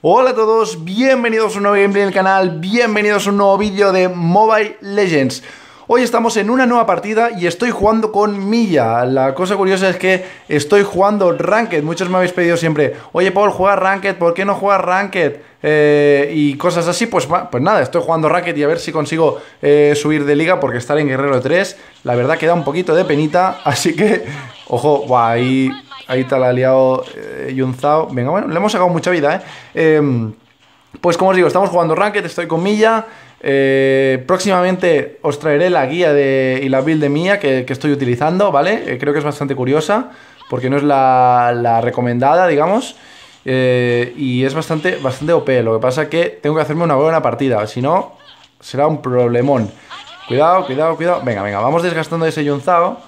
Hola a todos, bienvenidos a un nuevo gameplay en el canal, bienvenidos a un nuevo vídeo de Mobile Legends. Hoy estamos en una nueva partida y estoy jugando con Milla. La cosa curiosa es que estoy jugando Ranked. Muchos me habéis pedido siempre, oye Paul, juega Ranked, ¿por qué no juegas Ranked? Eh, y cosas así, pues, pues nada, estoy jugando Ranked y a ver si consigo eh, subir de liga porque estar en Guerrero 3, la verdad que da un poquito de penita, así que, ojo, ahí Ahí está la liado eh, Yunzao. Venga, bueno, le hemos sacado mucha vida, ¿eh? Em, pues como os digo, estamos jugando Ranked, estoy con Milla. Eh, próximamente os traeré la guía de, y la build de Milla que, estoy utilizando, ¿vale? Eh, creo que es bastante curiosa, porque no es la, recomendada, digamos. y es bastante, bastante OP. Lo que pasa que tengo que hacerme una buena partida, si no, será un problemón. Cuidado, cuidado, cuidado. Venga, venga, vamos desgastando ese Yunzao.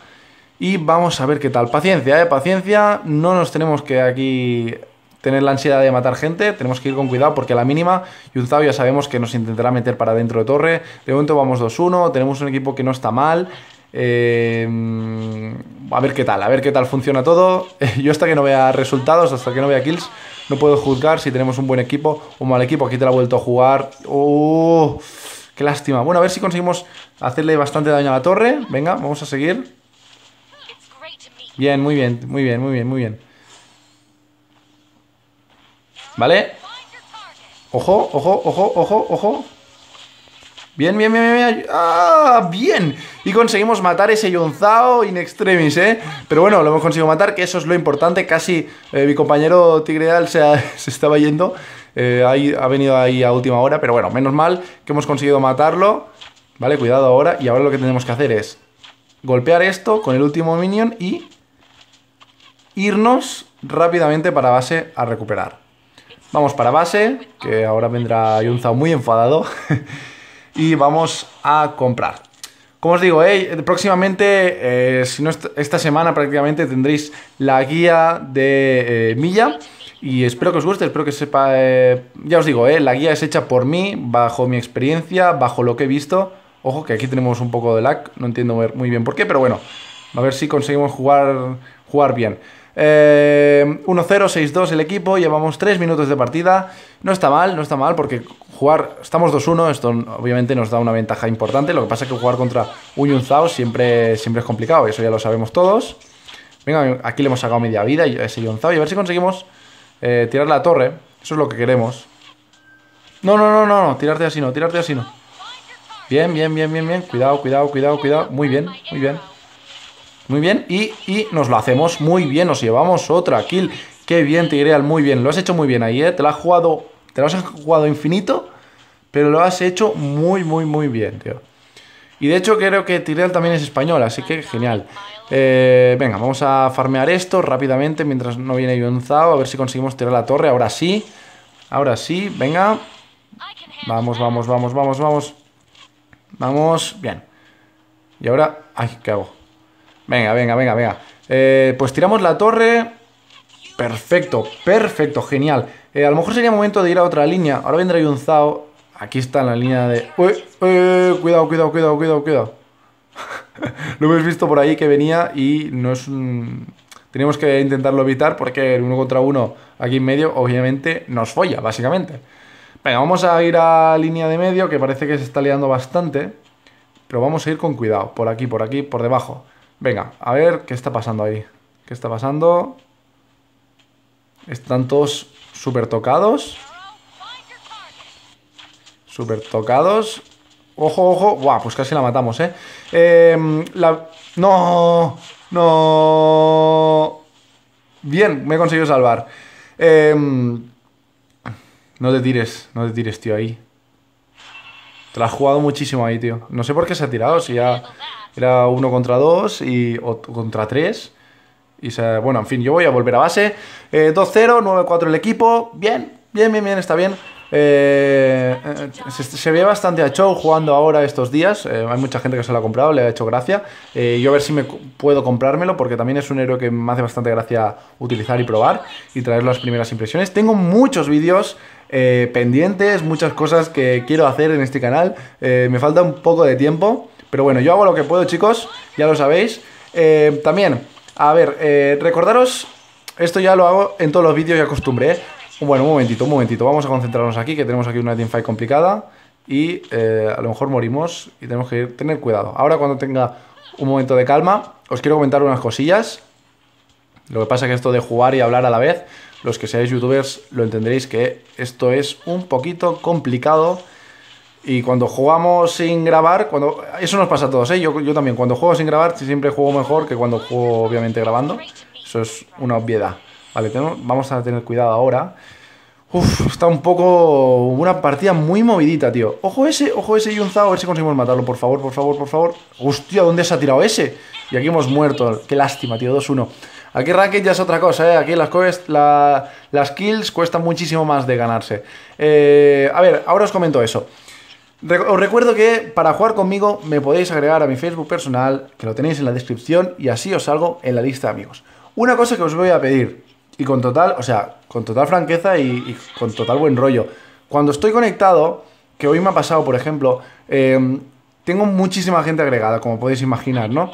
Y vamos a ver qué tal. Paciencia, ¿eh? Paciencia. No nos tenemos que aquí tener la ansiedad de matar gente. Tenemos que ir con cuidado porque a la mínima Yunzao ya sabemos que nos intentará meter para dentro de torre. De momento vamos 2-1. Tenemos un equipo que no está mal. Eh, a ver qué tal, a ver qué tal funciona todo. Yo hasta que no vea resultados, hasta que no vea kills, no puedo juzgar si tenemos un buen equipo o un mal equipo. Aquí te la he vuelto a jugar. ¡Oh! ¡Qué lástima! Bueno, a ver si conseguimos hacerle bastante daño a la torre. Venga, vamos a seguir. Bien, muy bien, muy bien, muy bien, muy bien. ¿Vale? Ojo, ojo, ojo, ojo, ojo. Bien, bien, bien, bien. ¡Ah! ¡Bien! Y conseguimos matar ese Yonzao in extremis, ¿eh? Pero bueno, lo hemos conseguido matar, que eso es lo importante. Casi eh, mi compañero Tigreal se, se estaba yendo. Eh, ha venido ahí a última hora. Pero bueno, menos mal que hemos conseguido matarlo. Vale, cuidado ahora. Y ahora lo que tenemos que hacer es golpear esto con el último minion y irnos rápidamente para base a recuperar. Vamos para base, que ahora vendrá Yunzao muy enfadado. y vamos a comprar. Como os digo, eh, próximamente, eh, si no esta semana prácticamente tendréis la guía de eh, Milla. Y espero que os guste, espero que sepa... ya os digo, la guía es hecha por mí, bajo mi experiencia, bajo lo que he visto. Ojo que aquí tenemos un poco de lag, no entiendo muy bien por qué, pero bueno, a ver si conseguimos jugar, jugar bien. 1-0, eh, 6-2 el equipo, llevamos 3 minutos de partida. No está mal, no está mal, porque jugar, estamos 2-1, esto obviamente nos da una ventaja importante. Lo que pasa es que jugar contra un Yunzao siempre, siempre es complicado, eso ya lo sabemos todos. Venga, aquí le hemos sacado media vida a ese Yunzao y a ver si conseguimos eh, tirar la torre. Eso es lo que queremos. No, no, no, no, no, tirarte así no, tirarte así no. Bien, bien, bien, bien, bien. Cuidado, cuidado, cuidado, cuidado. Muy bien, muy bien. Muy bien, y, nos lo hacemos muy bien, nos llevamos otra kill. Qué bien, Tigreal, muy bien. Lo has hecho muy bien ahí, ¿eh? Te lo has jugado, te has jugado infinito, pero lo has hecho muy, muy, muy bien, tío. Y de hecho creo que Tigreal también es español, así que genial. Eh, venga, vamos a farmear esto rápidamente mientras no viene Yunzao. A ver si conseguimos tirar la torre. Ahora sí. Ahora sí, venga. Vamos, vamos, vamos, vamos, vamos. Vamos, bien. Y ahora... Ay, ¿qué hago? Venga, venga, venga, venga. Eh, pues tiramos la torre. Perfecto, perfecto, genial. Eh, a lo mejor sería momento de ir a otra línea. Ahora vendrá Yunzao. Aquí está la línea de... cuidado, cuidado, cuidado, cuidado, cuidado. lo hemos visto por ahí que venía y no es un... Tenemos que intentarlo evitar porque el uno contra uno aquí en medio obviamente nos folla, básicamente. Venga, vamos a ir a línea de medio que parece que se está liando bastante. Pero vamos a ir con cuidado. Por aquí, por aquí, por debajo. Venga, a ver qué está pasando ahí. ¿Qué está pasando? Están todos súper tocados. Súper tocados. Ojo, ojo. Buah, pues casi la matamos, ¿eh? eh la... No, no. Bien, me he conseguido salvar. Em, no te tires, no te tires, tío, ahí. Te la has jugado muchísimo ahí, tío. No sé por qué se ha tirado, si ya... Era uno contra dos y, o contra tres. Y se, bueno, en fin, yo voy a volver a base. 2-0, 9-4 el equipo. Bien, bien, bien, bien, está bien. Eh, eh, se, ve bastante a Chow jugando ahora estos días. Eh, hay mucha gente que se lo ha comprado, le ha hecho gracia. yo a ver si me puedo comprármelo porque también es un héroe que me hace bastante gracia utilizar y probar y traer las primeras impresiones. Tengo muchos vídeos pendientes, muchas cosas que quiero hacer en este canal. me falta un poco de tiempo. Pero bueno, yo hago lo que puedo, chicos, ya lo sabéis. también, a ver, recordaros, esto ya lo hago en todos los vídeos, ya acostumbré. Bueno, un momentito, un momentito. Vamos a concentrarnos aquí, que tenemos aquí una teamfight complicada. Y eh, a lo mejor morimos y tenemos que tener cuidado. Ahora cuando tenga un momento de calma, os quiero comentar unas cosillas. Lo que pasa es que esto de jugar y hablar a la vez, los que seáis youtubers lo entenderéis que esto es un poquito complicado. Y cuando jugamos sin grabar, cuando eso nos pasa a todos, ¿eh? yo, yo también, cuando juego sin grabar siempre juego mejor que cuando juego obviamente grabando. Eso es una obviedad. Vale, vamos a tener cuidado ahora. Uf, está un poco... Una partida muy movidita, tío. Ojo ese, ojo ese Yunzao, a ver si conseguimos matarlo, por favor, por favor, por favor. Hostia, ¿dónde se ha tirado ese? Y aquí hemos muerto. Qué lástima, tío, 2-1. Aquí Racket ya es otra cosa, ¿eh? Aquí las, las kills cuestan muchísimo más de ganarse. Eh, a ver, ahora os comento eso. Os recuerdo que para jugar conmigo me podéis agregar a mi Facebook personal, que lo tenéis en la descripción, y así os salgo en la lista de amigos. Una cosa que os voy a pedir, y con total, o sea, con total franqueza y, con total buen rollo. Cuando estoy conectado, que hoy me ha pasado, por ejemplo, em, tengo muchísima gente agregada, como podéis imaginar, ¿no?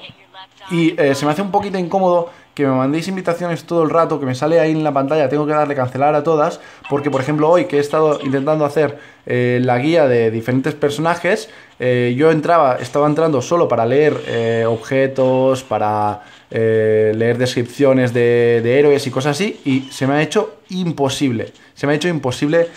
Y eh, se me hace un poquito incómodo que me mandéis invitaciones todo el rato, que me sale ahí en la pantalla, tengo que darle cancelar a todas, porque por ejemplo hoy que he estado intentando hacer eh, la guía de diferentes personajes, eh, yo entraba, estaba entrando solo para leer eh, objetos, para leer descripciones de, de, héroes y cosas así, y se me ha hecho imposible, se me ha hecho imposible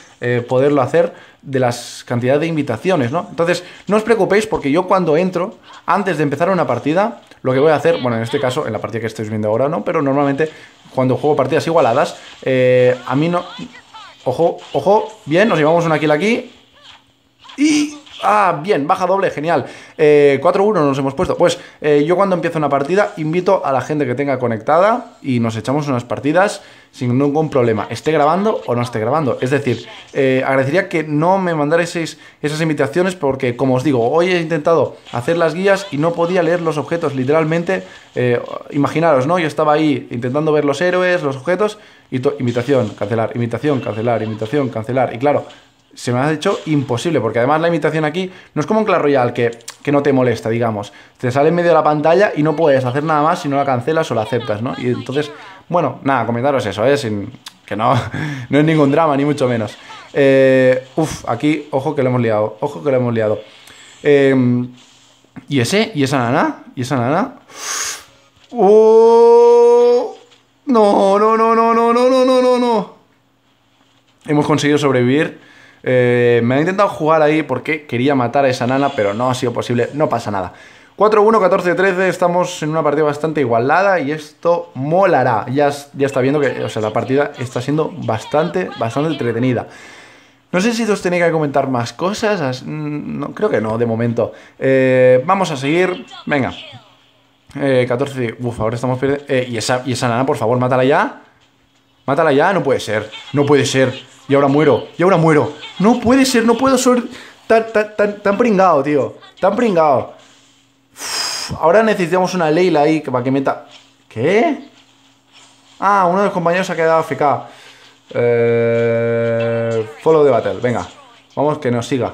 poderlo hacer de las cantidades de invitaciones, ¿no? Entonces, no os preocupéis porque yo cuando entro, antes de empezar una partida, lo que voy a hacer, bueno, en este caso, en la partida que estáis viendo ahora, no, pero normalmente cuando juego partidas igualadas, eh, a mí no... Ojo, ojo, bien, nos llevamos una kill aquí. Y Ah, bien, baja doble, genial. 4-1 eh, nos hemos puesto. Pues eh, yo cuando empiezo una partida invito a la gente que tenga conectada y nos echamos unas partidas sin ningún problema, esté grabando o no esté grabando. Es decir, eh, agradecería que no me mandarais esas invitaciones porque, como os digo, hoy he intentado hacer las guías y no podía leer los objetos literalmente. imaginaros, ¿no? Yo estaba ahí intentando ver los héroes, los objetos y invitación, cancelar, invitación, cancelar, invitación, cancelar. Y claro, se me ha hecho imposible, porque además la imitación aquí no es como en Clash Royale, que, que, no te molesta, digamos. Te sale en medio de la pantalla y no puedes hacer nada más si no la cancelas o la aceptas, ¿no? Y entonces, bueno, nada, comentaros eso, ¿eh? Sin, que no, no es ningún drama, ni mucho menos. Eh, uf, aquí, ojo que lo hemos liado, ojo que lo hemos liado. Eh, ¿Y ese? ¿Y esa nana? ¿Y esa nana? ¡Oh! No, no, no, no, no, no, no, no, no. Hemos conseguido sobrevivir eh, me ha intentado jugar ahí porque quería matar a esa nana, pero no ha sido posible, no pasa nada. 4-1, 14-13, estamos en una partida bastante igualada y esto molará. Ya, ya está viendo que o sea, la partida está siendo bastante, bastante entretenida. No sé si os tenía que comentar más cosas, no, creo que no, de momento. Eh, vamos a seguir, venga. 14, eh, uff, ahora estamos perdiendo... ¿y, esa, ¿Y esa nana, por favor, mátala ya? Mátala ya, no puede ser, no puede ser. Y ahora muero, y ahora muero. No puede ser, no puedo ser tan, tan, tan, pringado, tío. Tan pringado. ahora necesitamos una Leila ahí para que meta... ¿Qué? Ah, uno de los compañeros ha quedado AFK. Eh, follow the battle, venga. Vamos, que nos siga.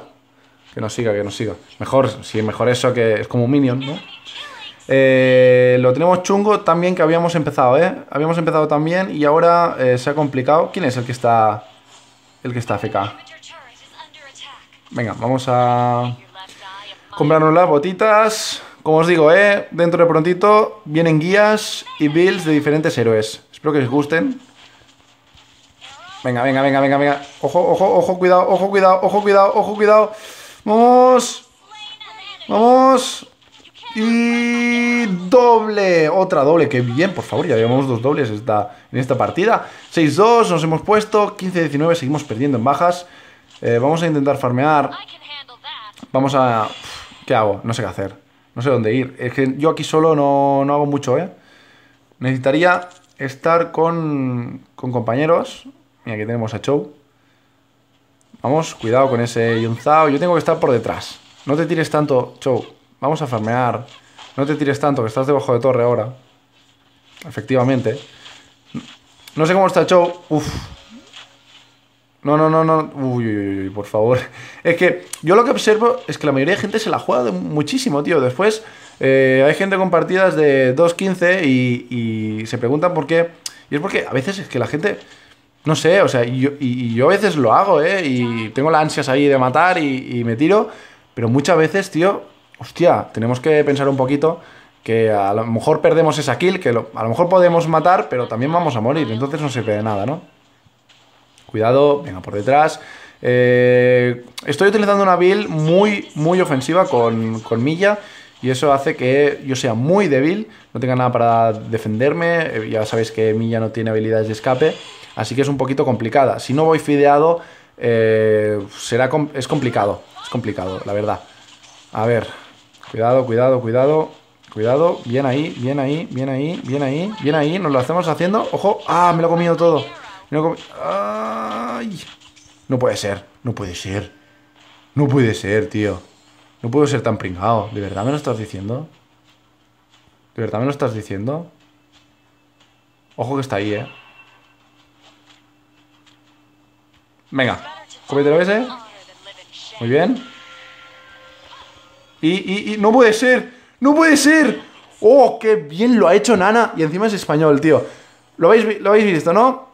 Que nos siga, que nos siga. Mejor, sí, mejor eso que es como un minion, ¿no? Eh, lo tenemos chungo también que habíamos empezado, ¿eh? Habíamos empezado también y ahora eh, se ha complicado. ¿Quién es el que está el que está FK. Venga, vamos a comprarnos las botitas. Como os digo, eh, dentro de prontito vienen guías y builds de diferentes héroes. Espero que os gusten. Venga, venga, venga, venga, venga. Ojo, ojo, ojo, cuidado, ojo, cuidado, ojo, cuidado, ojo, cuidado. Vamos. Vamos. Y doble, otra doble, qué bien, por favor, ya llevamos dos dobles esta, en esta partida. 6-2, nos hemos puesto, 15-19, seguimos perdiendo en bajas. Eh, Vamos a intentar farmear. Vamos a... ¿Qué hago? No sé qué hacer, no sé dónde ir. Es que yo aquí solo no, no hago mucho, ¿eh? Necesitaría estar con, con compañeros. Mira, aquí tenemos a Chow Vamos, cuidado con ese Yunzao. Yo tengo que estar por detrás. No te tires tanto, Chow Vamos a farmear. No te tires tanto, que estás debajo de torre ahora. Efectivamente. No sé cómo está el show. Uf. No, no, no, no. Uy, uy, uy, por favor. Es que yo lo que observo es que la mayoría de gente se la juega muchísimo, tío. Después eh, hay gente con partidas de 2.15 y, y se preguntan por qué. Y es porque a veces es que la gente no sé, o sea, y yo, y yo a veces lo hago, ¿eh? Y tengo las ansias ahí de matar y, y me tiro, pero muchas veces, tío, hostia, tenemos que pensar un poquito que a lo mejor perdemos esa kill, que a lo mejor podemos matar, pero también vamos a morir, entonces no sirve de nada, ¿no? Cuidado, venga por detrás. Eh, estoy utilizando una build muy, muy ofensiva con, con Milla y eso hace que yo sea muy débil, no tenga nada para defenderme, eh, ya sabéis que Milla no tiene habilidades de escape, así que es un poquito complicada. Si no voy fideado, eh, será es complicado, es complicado, la verdad. A ver, cuidado, cuidado, cuidado, cuidado, bien ahí, bien ahí, bien ahí, bien ahí, bien ahí, nos lo hacemos haciendo, ojo, ah, me lo he comido todo. Ay. No puede ser, no puede ser. No puede ser, tío. No puedo ser tan pringado. ¿De verdad me lo estás diciendo? ¿De verdad me lo estás diciendo? Ojo que está ahí, ¿eh? Venga, cómetelo ese. Muy bien. Y, y, y, no puede ser. ¡No puede ser! ¡Oh, qué bien lo ha hecho Nana! Y encima es español, tío. Lo habéis, lo habéis visto, ¿no?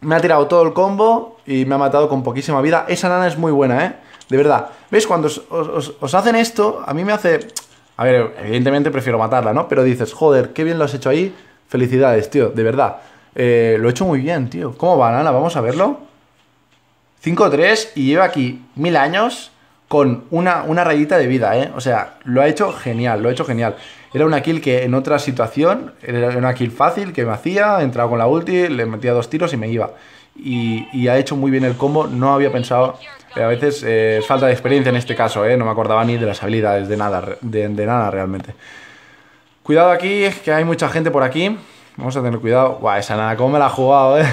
Me ha tirado todo el combo y me ha matado con poquísima vida. Esa nana es muy buena, ¿eh? De verdad. ¿Veis? Cuando os, hacen esto, a mí me hace... A ver, evidentemente prefiero matarla, ¿no? Pero dices, joder, qué bien lo has hecho ahí. Felicidades, tío, de verdad. Eh, lo he hecho muy bien, tío. ¿Cómo va, Nana? Vamos a verlo. 5-3 y lleva aquí mil años con una, una rayita de vida, ¿eh? O sea, lo ha hecho genial, lo ha hecho genial. Era una kill que en otra situación, era una kill fácil que me hacía, entraba con la ulti, le metía dos tiros y me iba. Y, ha hecho muy bien el combo, no había pensado, a veces eh, falta de experiencia en este caso, ¿eh? no me acordaba ni de las habilidades, de nada, de, nada realmente. Cuidado aquí, que hay mucha gente por aquí, vamos a tener cuidado. Guau, esa nada, cómo me la ha jugado, eh.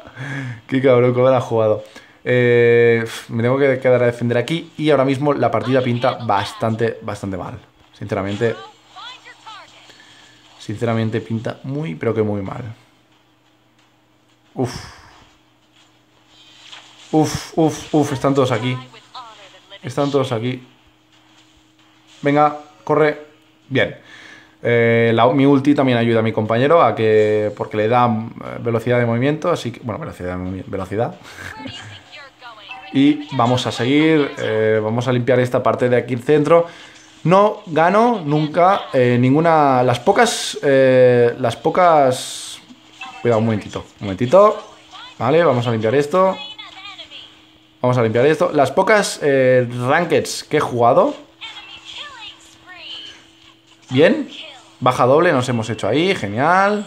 Qué cabrón, cómo me la ha jugado. Eh, me tengo que quedar a defender aquí y ahora mismo la partida pinta bastante, bastante mal. Sinceramente, sinceramente pinta muy, pero que muy mal. Uf. Uf, uf, uf, están todos aquí. Están todos aquí. Venga, corre. Bien. Eh, mi ulti también ayuda a mi compañero a que. porque le da eh, velocidad de movimiento, así que. Bueno, velocidad Velocidad. Y vamos a seguir, eh, vamos a limpiar esta parte de aquí el centro. No gano nunca eh, ninguna... Las pocas... Eh, las pocas... Cuidado, un momentito. Un momentito. Vale, vamos a limpiar esto. Vamos a limpiar esto. Las pocas eh, rankeds que he jugado. Bien. Baja doble nos hemos hecho ahí. Genial.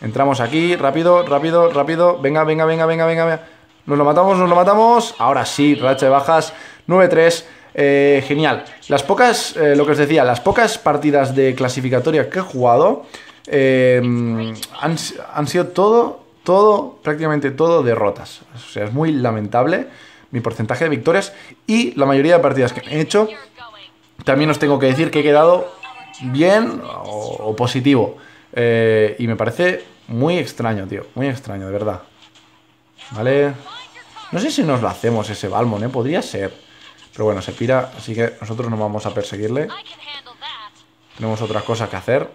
Entramos aquí. Rápido, rápido, rápido. Venga, venga, venga, venga, venga. Nos lo matamos, nos lo matamos. Ahora sí, racha de bajas. 9-3. Eh, genial. Las pocas, eh, lo que os decía, las pocas partidas de clasificatoria que he jugado eh, han, sido todo, todo, prácticamente todo derrotas. O sea, es muy lamentable mi porcentaje de victorias y la mayoría de partidas que he hecho. También os tengo que decir que he quedado bien o, o positivo. y me parece muy extraño, tío. Muy extraño, de verdad. ¿Vale? No sé si nos lo hacemos ese Balmon, ¿eh? Podría ser. Pero bueno, se pira, así que nosotros no vamos a perseguirle. Tenemos otras cosas que hacer.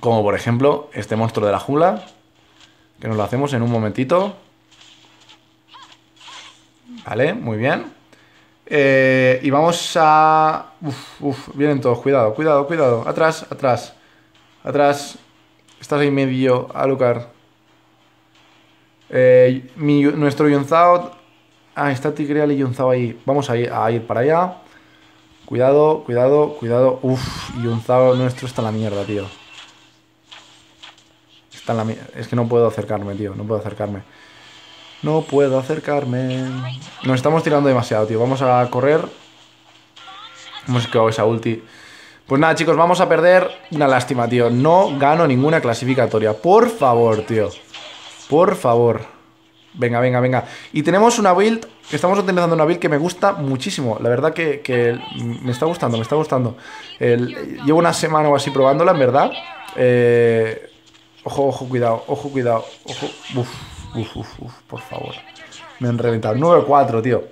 Como por ejemplo, este monstruo de la jungla. Que nos lo hacemos en un momentito. Vale, muy bien. Eh, y vamos a... Uf, uf, vienen todos, cuidado, cuidado, cuidado. Atrás, atrás. Atrás. Estás ahí medio, Alucard. Eh, nuestro Yunzao. Ah, está Tigreal y Yunzao ahí. Vamos a ir, a ir para allá. Cuidado, cuidado, cuidado. Uf, Yunzao nuestro está en la mierda, tío. Está en la Es que no puedo acercarme, tío. No puedo acercarme. No puedo acercarme. Nos estamos tirando demasiado, tío. Vamos a correr. Hemos quedado esa ulti. Pues nada, chicos, vamos a perder. Una lástima, tío. No gano ninguna clasificatoria. Por favor, tío. Por favor. Venga, venga, venga. Y tenemos una build, que estamos utilizando una build que me gusta muchísimo. La verdad que, me está gustando, me está gustando. llevo una semana o así probándola, en verdad. Eh, ojo, ojo, cuidado, ojo, cuidado. Ojo. Uf, uf, uf, uf, por favor. Me han reventado. 9-4, tío.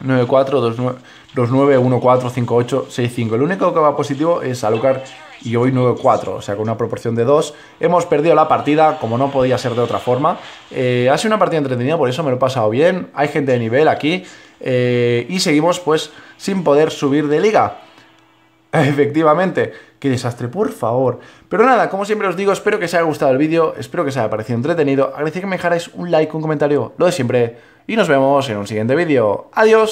9-4, 2-9, 1-4, 5-8, 6-5. El único que va positivo es Alucard y hoy 9-4, o sea, con una proporción de 2. Hemos perdido la partida, como no podía ser de otra forma. Eh, ha sido una partida entretenida, por eso me lo he pasado bien. Hay gente de nivel aquí. Eh, y seguimos, pues, sin poder subir de liga. Efectivamente, qué desastre, por favor. Pero nada, como siempre os digo, espero que os haya gustado el vídeo, espero que os haya parecido entretenido. Agradecer que me dejarais un like, un comentario, lo de siempre. Y nos vemos en un siguiente vídeo. Adiós.